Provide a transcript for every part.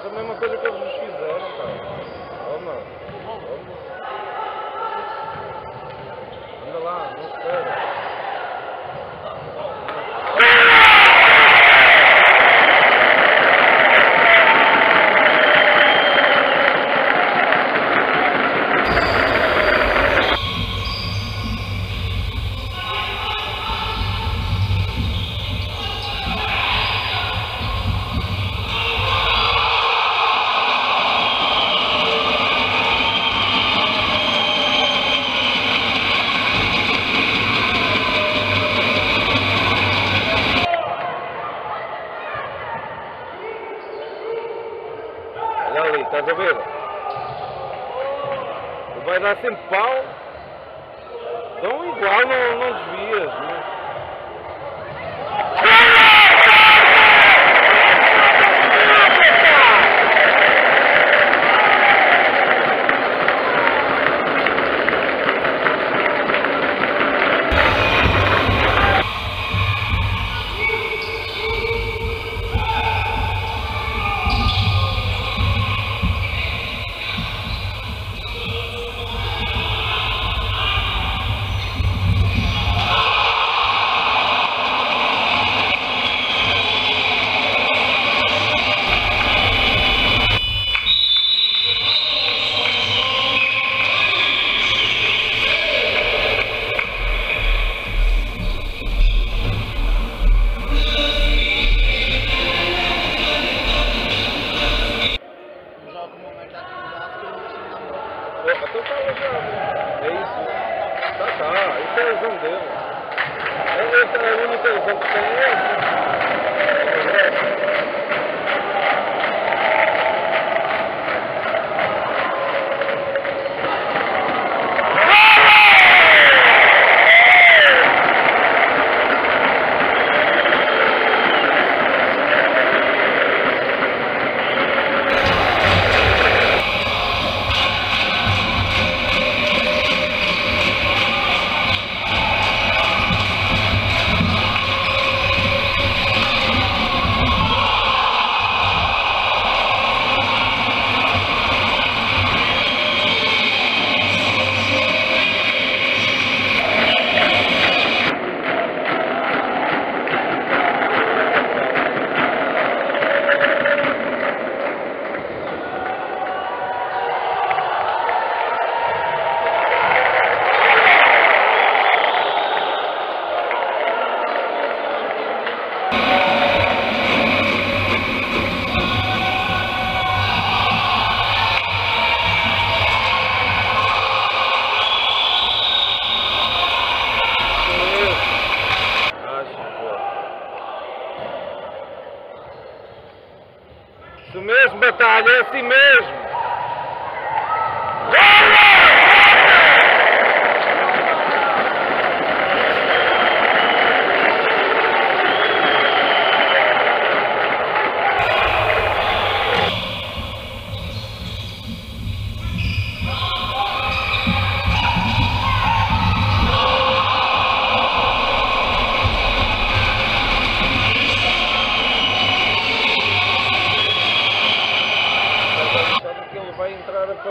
Faz a mesma coisa que eles nos fizeram, cara. Ó, mano. Anda lá, não espera. Olha ali, estás a ver? Vai dar sempre pau. Dão igual, não, não desvias. Essa é a mesmo, batalha,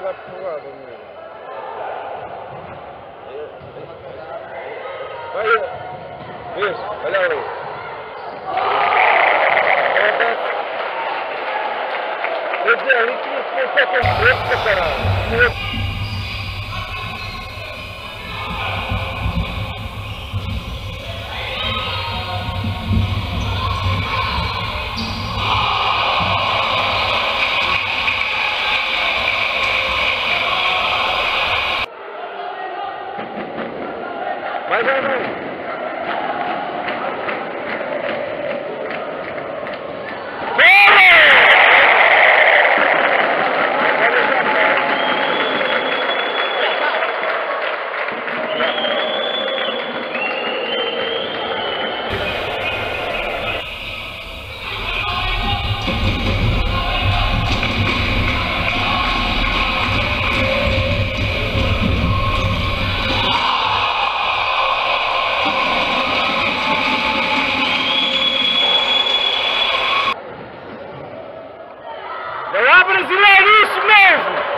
vai entrar a pegar porrada mesmo. Vai, vês, olha ali. Quer dizer, ali tinha que pensar com força, caralho. É brasileiro, isso mesmo!